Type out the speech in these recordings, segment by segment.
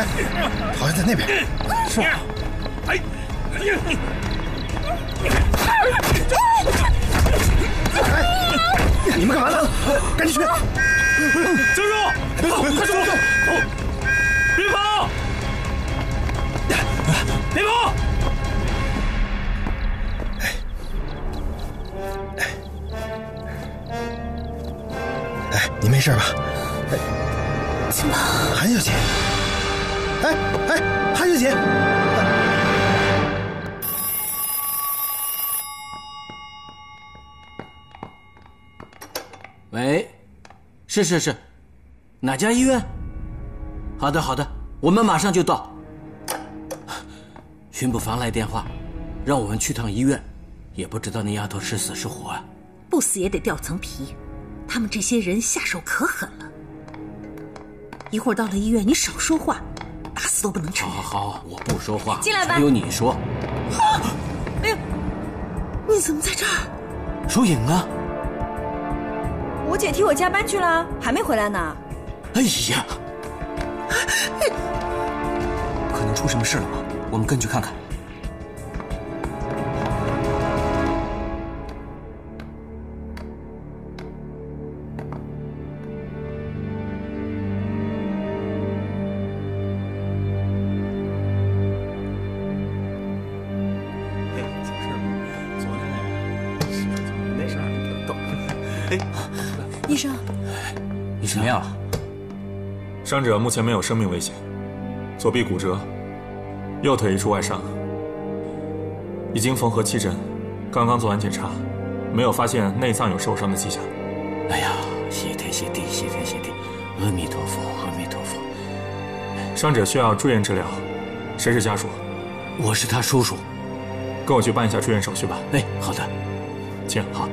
哎，好像在那边。是。哎，哎，你们干嘛呢？赶紧去！站住，别走，快走，别跑！别跑！哎，哎，你没事吧？哎，金宝，韩小姐。哎哎，韩小姐。喂，是是是，哪家医院？好的好的，我们马上就到。巡捕房来电话，让我们去趟医院，也不知道那丫头是死是活啊。不死也得掉层皮，他们这些人下手可狠了。一会儿到了医院，你少说话，打死都不能承认。好好好，我不说话。进来吧。只有你说。哎呀，你怎么在这儿？疏影呢？我姐替我加班去了，还没回来呢。哎呀，可能出什么事了吗？我们跟去看看。医生，你怎么样了？伤者目前没有生命危险，左臂骨折，右腿一处外伤，已经缝合七针，刚刚做完检查，没有发现内脏有受伤的迹象。哎呀，谢天谢地，谢天谢地，阿弥陀佛，阿弥陀佛。伤者需要住院治疗，谁是家属？我是他叔叔。跟我去办一下住院手续吧。哎，好的，请好。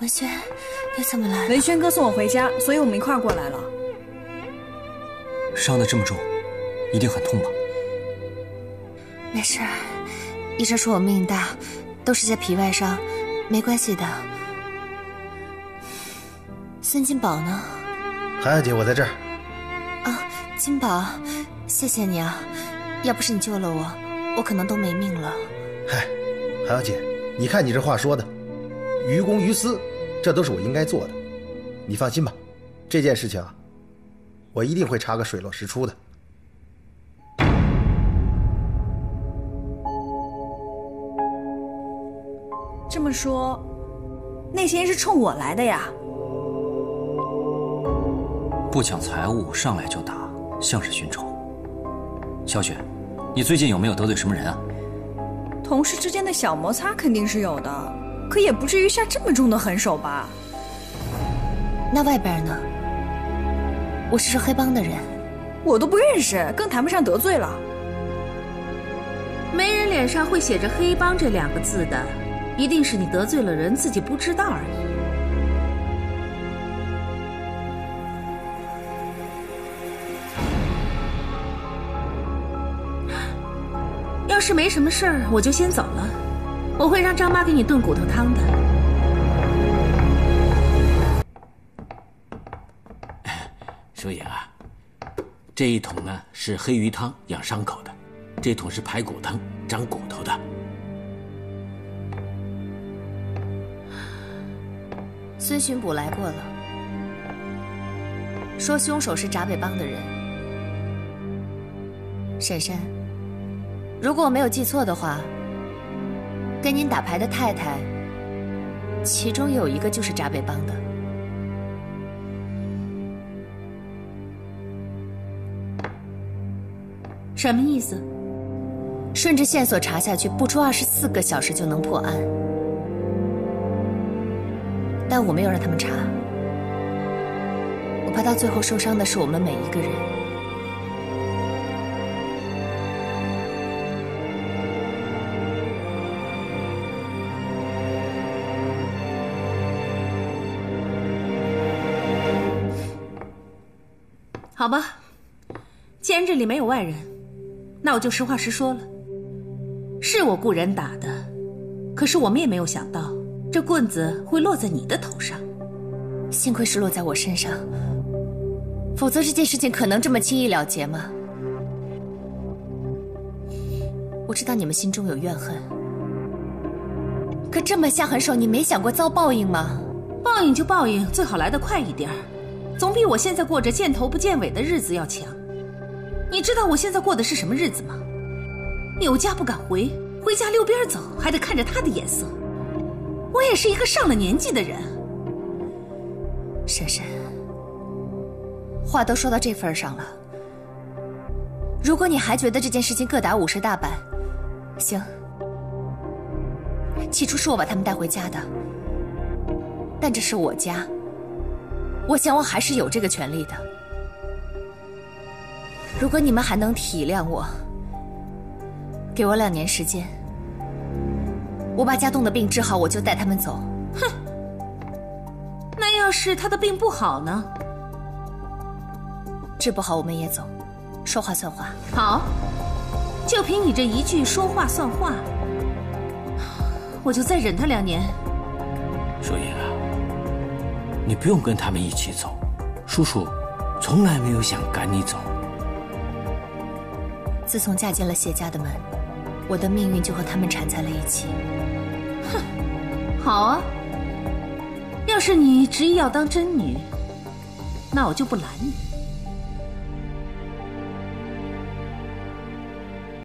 文轩，你怎么来了？文轩哥送我回家，所以我们一块过来了。伤得这么重，一定很痛吧？没事，医生说我命大，都是些皮外伤，没关系的。孙金宝呢？韩小姐，我在这儿。啊，金宝，谢谢你啊！要不是你救了我，我可能都没命了。嗨，韩小姐，你看你这话说的。于公于私，这都是我应该做的。你放心吧，这件事情啊，我一定会查个水落石出的。这么说，那些人是冲我来的呀？不抢财物，上来就打，像是寻仇。小雪，你最近有没有得罪什么人啊？同事之间的小摩擦肯定是有的。可也不至于下这么重的狠手吧？那外边呢？我是说黑帮的人，我都不认识，更谈不上得罪了。没人脸上会写着“黑帮”这两个字的，一定是你得罪了人，自己不知道而已。要是没什么事儿，我就先走了。我会让张妈给你炖骨头汤的。疏影啊，这一桶呢是黑鱼汤，养伤口的；这桶是排骨汤，长骨头的。孙巡捕来过了，说凶手是闸北帮的人。婶婶，如果我没有记错的话。跟您打牌的太太，其中有一个就是闸北帮的。什么意思？顺着线索查下去，不出二十四个小时就能破案。但我没有让他们查，我怕到最后受伤的是我们每一个人。好吧，既然这里没有外人，那我就实话实说了。是我雇人打的，可是我们也没有想到，这棍子会落在你的头上。幸亏是落在我身上，否则这件事情可能这么轻易了结吗？我知道你们心中有怨恨，可这么下狠手，你没想过遭报应吗？报应就报应，最好来得快一点儿，总比我现在过着见头不见尾的日子要强。你知道我现在过的是什么日子吗？有家不敢回，回家溜边走，还得看着他的眼色。我也是一个上了年纪的人。珊珊，话都说到这份上了，如果你还觉得这件事情各打五十大板，行。起初是我把他们带回家的，但这是我家，我想我还是有这个权利的。如果你们还能体谅我，给我两年时间，我把家栋的病治好，我就带他们走。哼，那要是他的病不好呢？治不好我们也走，说话算话。好，就凭你这一句说话算话，我就再忍他两年。淑英啊，你不用跟他们一起走，叔叔从来没有想赶你走。自从嫁进了谢家的门，我的命运就和他们缠在了一起。哼，好啊，要是你执意要当真女，那我就不拦你。